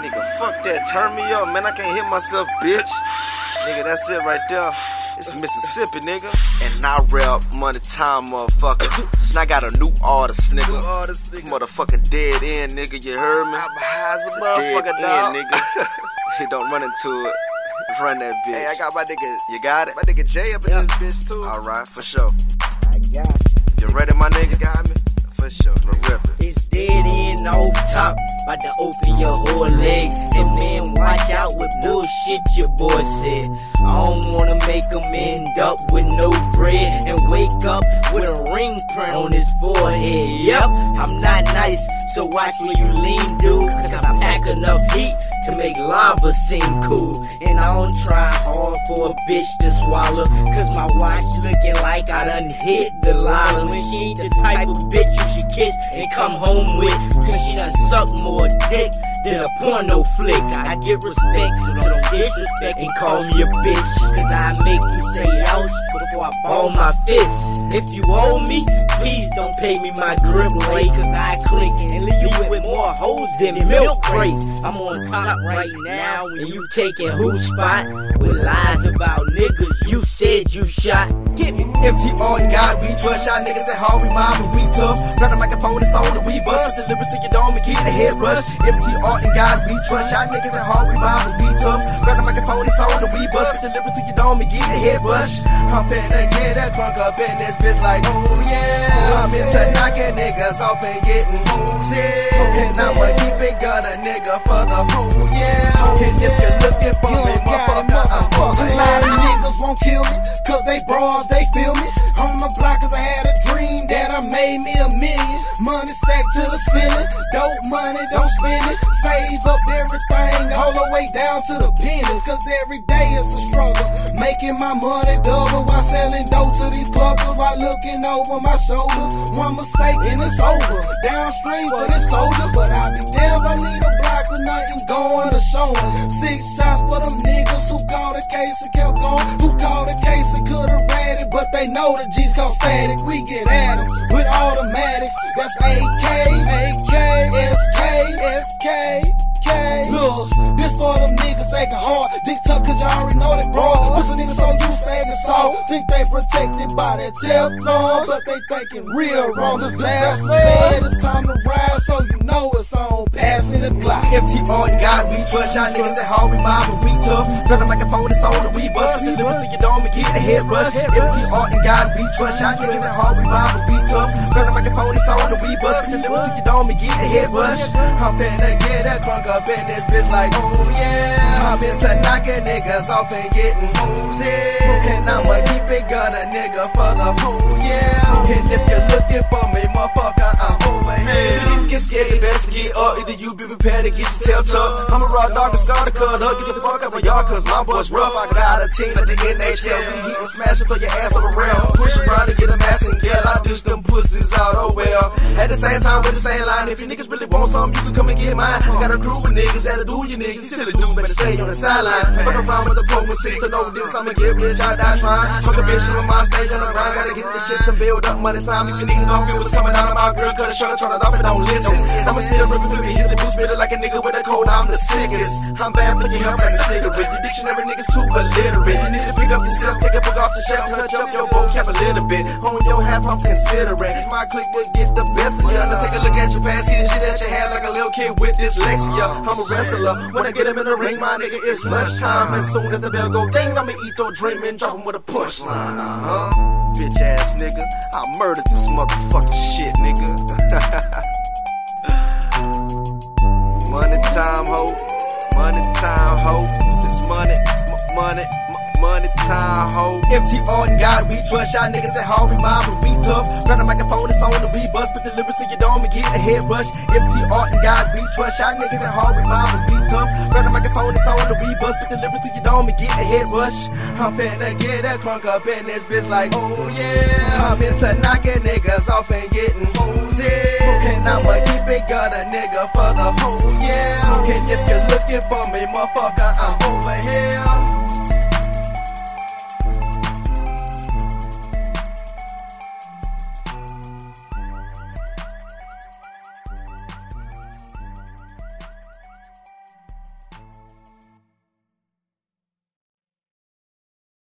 Nigga, fuck that. Turn me up, man. I can't hit myself, bitch. Nigga, that's it right there. It's Mississippi, nigga. And I rap money time, motherfucker. and I got a new artist, nigga. New artist, nigga. Motherfucking dead end, nigga. You heard me? I'm high as a It's motherfucker, dead dog. end, nigga. you don't run into it. Run that bitch. Hey, I got my nigga, you got it? my nigga Jay up in Yeah. this bitch too. Alright, for sure. I got you. You ready, my nigga? You got me? For sure. I'ma rip it. It's dead end off about to open your whole legs. And man, watch out with bullshit your boy said. I don't wanna make him end up with no bread and wake up with a ring print on his forehead. Yep, I'm not nice, so watch when you lean, dude. Cause I pack enough heat to make lava seem cool. And I don't try hard for a bitch to swallow. Cause my watch looking like I done hit the lava. When she ain't the type of bitch you should kiss and come home with. Cause she done suck more dick than a porno flick. I get respect, so don't disrespect and call me a bitch. Cause I make you say ouch before I ball my fist. If you owe me, please don't pay me my grip rate. Cause I click and leave you with more hoes than milk crates. I'm on top right now and you taking who spot with lies about niggas you said you shot. Give me MTR God, we trust y'all niggas at home, we mob and we tough. Microphone, it's on the we. The lyrics in your dome and keep the head rush. MTR and God, we trust y'all niggas at home, we mob and we tough. Grab the microphone, it's on the we. The lyrics in your dome and keep the head rush. I'm finna get that drunk up in this bitch like, oh yeah. I'm into knocking niggas off and getting hoes. And I'ma keep it gutter, nigga, for the whole yeah. And if you're looking for me, motherfucker, I'm A lot of niggas won't kill me, cause they bras, they feel me. On my block, cause I had a dream that I made me a million. Money stacked to the ceiling, dope money, don't spend it. Save up everything, all the way down to the pennies. Cause every day it's a struggle. Making my money double while selling dope to these clubbers while looking over my shoulder. One mistake and it's over. Downstream, but it's older. But I'll be damned, I need a block with nothing going to show 'em. Six shots for them niggas who called the case and kept going. They know the G's called static. We get at 'em with automatics. That's AK, AK, SK, SK. K. Look, this for them niggas acting hard. Dick tuck, cause y'all already know they raw. Put some niggas on you, saving soul. Think they protected by that Teflon, but they thinking real wrong. Disazta it's time to God, we trust y'all niggas at home, we mob and we tough. Grab the microphone, it's on the we bust. The lyrics in your dome and get the head rush. MTR and God, we trust y'all niggas at home, we mob and we tough. Grab the microphone, it's on the we bust. The lyrics in your dome and get the head rush. I'm finna get that drunk up in this bitch like, oh yeah. I'm into knocking niggas off and getting yeah. And I'ma keep it gutter, nigga, for the whole yeah. And if you're looking for me, motherfucker, get scared, you better get up. Either you be prepared to get your tail tucked. I'm a raw dog, a scar to cut up. You get the fuck up of y'all, cause my boy's rough. I got a team at the NHL. We heat and smash and throw your ass over rail. Push around to get a mass and yell. I dish them pussies out, oh well. At the same time, with the same line. If you niggas really want something, you can come and get mine. I got a crew of niggas that'll do you niggas. You silly dudes better stay on the sideline. Fuck around with the pro six to know this. I'ma get rich, I die trying. Fuck a bitch on my stage on the grind. Gotta get the chips and build up money time. If you niggas don't feel what's coming out of my girl, cut the shirt, turn it off and don't listen. I'ma still rip it, hit the spit it like a nigga with a cold. I'm the sickest. I'm bad for your health like a cigarette. Your dictionary niggas too illiterate. You need to pick up yourself, take a book off the shelf, touch up your vocab a little bit. On your half, I'm considerate. My clique will get the best of ya. Now take a look at your past, see the shit that you had like a little kid with dyslexia. I'm a wrestler. When I get him in the ring, my nigga, it's lunchtime. As soon as the bell go ding, I'ma eat your dream and drop him with a punchline. Uh huh. Bitch ass nigga, I murdered this motherfucking shit, nigga. money time, ho. Money time, ho. It's money, money, m- money time, ho. MTR and God, we trust y'all niggas at home, and we tough. Grab the microphone, it's on the we bust. Put the lyrics in your dome and get a head rush. MTR and God, we trust y'all niggas at home, and we tough. Grab the microphone, it's on the we bust. Put the lyrics in your dome and get a head rush. I'm finna get that crunk up in this bitch like, oh yeah. I'm into knocking niggas off and getting hoes, yeah. And I'ma keep it gutter, nigga, for the whole yeah. And if you're looking for me, motherfucker, I'm over here.